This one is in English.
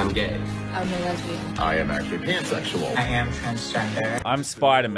I'm gay. I'm a lesbian. I am actually pansexual. I am transgender. I'm Spider Man.